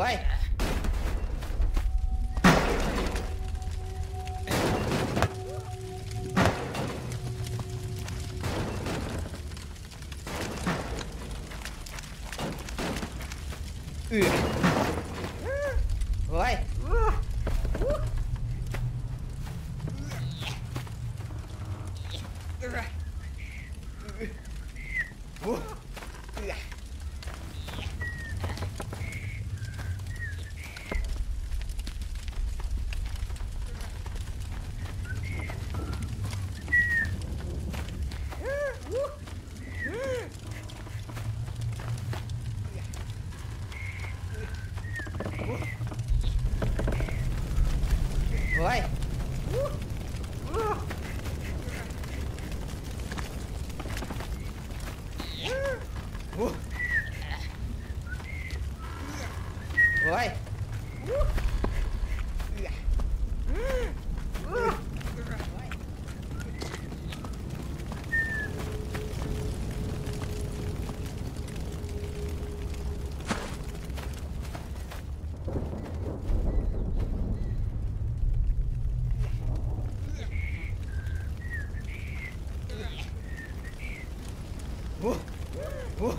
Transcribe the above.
Oi. Ui. Whoa. Oi. Oi. Oi. 哦哦